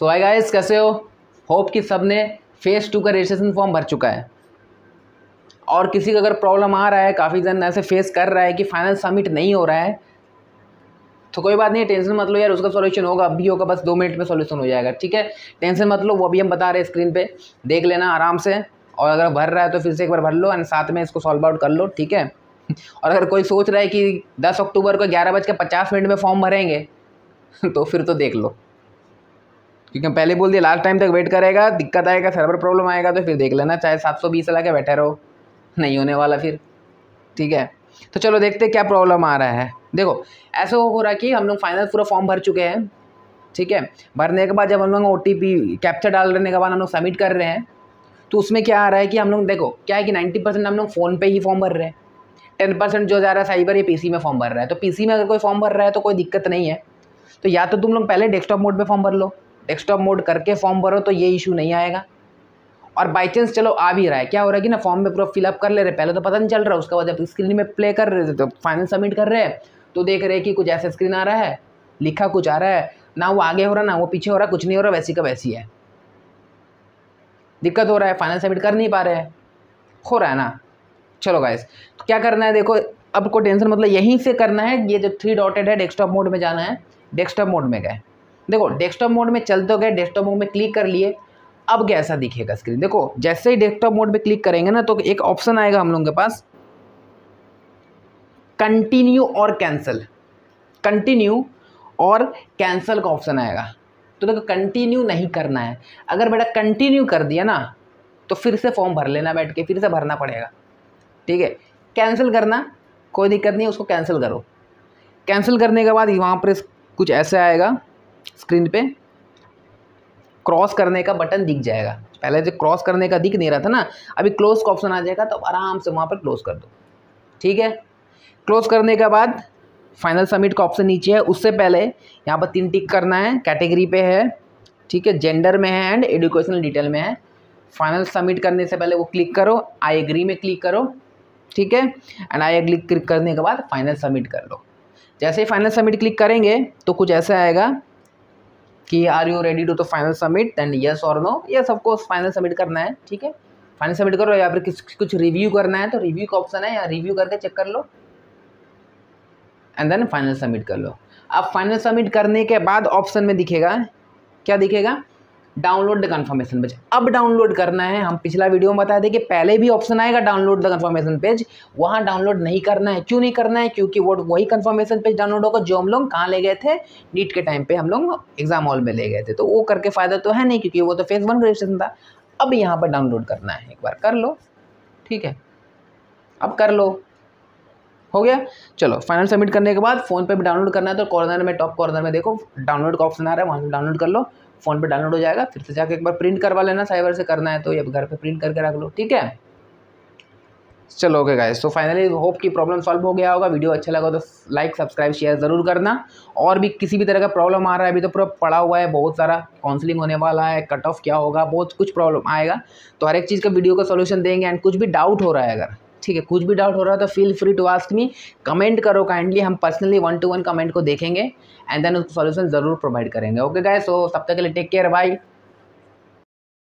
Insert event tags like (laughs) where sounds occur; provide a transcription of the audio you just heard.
तो आई गाइस कैसे हो? होप कि सबने फ़ेज़ टू का रजिस्ट्रेशन फॉर्म भर चुका है। और किसी का अगर प्रॉब्लम आ रहा है, काफ़ी जन ऐसे फेस कर रहा है कि फाइनल सबमिट नहीं हो रहा है तो कोई बात नहीं टेंशन मत लो यार, उसका सॉल्यूशन होगा, अभी होगा, बस दो मिनट में सॉल्यूशन हो जाएगा, ठीक है? टेंशन मत लो, वो अभी हम बता रहे हैं स्क्रीन पे। देख लेना आराम से, और अगर भर रहा है तो फिर से एक बार भर लो एंड साथ में इसको सॉल्व आउट कर लो, ठीक है? (laughs) और अगर कोई सोच रहा है कि दस अक्टूबर को ग्यारह बज के पचास मिनट में फॉर्म भरेंगे (laughs) तो फिर तो देख लो। क्योंकि पहले बोल दिया लास्ट टाइम तक वेट करेगा, दिक्कत आएगा सर्वर प्रॉब्लम आएगा तो फिर देख लेना, चाहे सात सौ बीस लगा बैठे रहो। नहीं होने वाला फिर। ठीक है? तो चलो देखते क्या प्रॉब्लम आ रहा है। देखो, ऐसा हो रहा कि हम लोग फाइनल पूरा फॉर्म भर चुके हैं। ठीक है? भरने के बाद जब हम लोग ओ टी पी कैप्चर डालने के बाद हम लोग सबमिट कर रहे हैं तो उसमें क्या आ रहा है कि हम लोग, देखो, क्या है कि नाइन्टी परसेंट हम लोग फ़ोन पे ही फॉर्म भर रहे हैं। टेन परसेंट जो जा रहा है साइबर ये पीसी में फॉर्म भर रहा है। तो पीसी में अगर कोई फॉर्म भर रहा है तो कोई दिक्कत नहीं है। तो या तो तुम लोग पहले डेस्कटॉप मोड पे फॉर्म भर लो। डेस्कटॉप मोड करके फॉर्म भरो तो ये इशू नहीं आएगा। और बाई चांस चलो आ भी रहा है। क्या हो रहा है कि ना फॉर्म में पूरा फिलअप कर ले रहे पहले तो पता नहीं चल रहा, उसके बाद जब स्क्रीन में प्ले कर रहे थे तो फाइनल सबमिट कर रहे हैं। तो देख रहे हैं कि कुछ ऐसा स्क्रीन आ रहा है, लिखा कुछ आ रहा है। ना वो आगे हो रहा, ना वो पीछे हो रहा, कुछ नहीं हो रहा, वैसी का वैसी है। दिक्कत हो रहा है फाइनल सबमिट कर नहीं पा रहे हैं। हो रहा है ना? चलो गाइस तो क्या करना है? देखो, अब को टेंशन मतलब यहीं से करना है। ये जो थ्री डॉटेड है डेस्कटॉप मोड में जाना है। डेस्कटॉप मोड में गए। देखो डेस्कटॉप मोड में चलते हो गए डेस्कटॉप मोड में क्लिक कर लिए, अब कैसा दिखेगा स्क्रीन देखो, जैसे ही डेस्कटॉप मोड पे क्लिक करेंगे ना तो एक ऑप्शन आएगा हम लोगों के पास। कंटिन्यू और कैंसिल कंटिन्यू और कैंसिल का ऑप्शन आएगा। तो देखो कंटिन्यू नहीं करना है। अगर बेटा कंटिन्यू कर दिया ना तो फिर से फॉर्म भर लेना बैठ के, फिर से भरना पड़ेगा। ठीक है? कैंसिल करना, कोई दिक्कत नहीं, उसको कैंसिल करो। कैंसिल करने के बाद वहाँ पर कुछ ऐसे आएगा। स्क्रीन पे क्रॉस करने का बटन दिख जाएगा। पहले जो क्रॉस करने का दिख नहीं रहा था ना, अभी क्लोज का ऑप्शन आ जाएगा तो आराम से वहाँ पर क्लोज कर दो। ठीक है? क्लोज करने के बाद फाइनल सबमिट का ऑप्शन नीचे है। उससे पहले यहाँ पर तीन टिक करना है। कैटेगरी पे है। ठीक है? जेंडर में है एंड एजुकेशनल डिटेल में है। फाइनल सबमिट करने से पहले वो क्लिक करो। आई एग्री में क्लिक करो। ठीक है? एंड आई एग्री क्लिक करने के बाद फाइनल सबमिट कर लो। जैसे ही फाइनल सबमिट क्लिक करेंगे तो कुछ ऐसा आएगा। कि are you ready to the final submit then yes और नो ये ऑफकोर्स फाइनल सबमिट करना है, ठीक है? फाइनल सबमिट करो या फिर किस, कुछ रिव्यू करना है तो रिव्यू का ऑप्शन है, या रिव्यू करके चेक कर लो। एंड देन फाइनल सबमिट कर लो। अब फाइनल सबमिट करने के बाद ऑप्शन में दिखेगा। क्या दिखेगा? Download the confirmation page. अब डाउनलोड करना है, हम पिछला वीडियो में बताए थे कि पहले भी ऑप्शन आएगा डाउनलोड द कन्फर्मेशन पेज। वहाँ डाउनलोड नहीं करना है। क्यों नहीं करना है? क्योंकि वो वही कन्फर्मेशन पेज डाउनलोड होगा जो हम लोग कहाँ ले गए थे? नीट के टाइम पे हम लोग एग्ज़ाम हॉल में ले गए थे। तो वो करके फ़ायदा तो है नहीं, क्योंकि वो तो फ़ेज़ वन रजिस्ट्रेशन था। अब यहाँ पर डाउनलोड करना है। एक बार कर लो। ठीक है। अब कर लो। हो गया। चलो फाइनल सबमिट करने के बाद फ़ोन पे भी डाउनलोड करना है तो कॉर्नर में टॉप कॉर्नर में देखो डाउनलोड का ऑप्शन आ रहा है, वहाँ से डाउनलोड कर लो फ़ोन पे डाउनलोड हो जाएगा, फिर से जाके एक बार प्रिंट करवा लेना साइबर से करना है तो ये घर पे प्रिंट करके रख लो, ठीक है? चलो ओके गाइस तो फाइनली होप की प्रॉब्लम सॉल्व हो गया होगा वीडियो अच्छा लगा तो लाइक सब्सक्राइब शेयर ज़रूर करना। और भी किसी भी तरह का प्रॉब्लम आ रहा है, अभी तो पूरा पड़ा हुआ है, बहुत सारा काउंसलिंग होने वाला है कट ऑफ़ क्या होगा, बहुत कुछ प्रॉब्लम आएगा तो हर एक चीज़ का वीडियो का सोल्यूशन देंगे एंड कुछ भी डाउट हो रहा है अगर ठीक है, कुछ भी डाउट हो रहा तो feel free to ask me comment करो काइंडली हम personally one to one comment को देखेंगे एंड देन उसको सॉल्यूशन ज़रूर प्रोवाइड करेंगे. ओके गाय सो तब तक के लिए टेक केयर बाय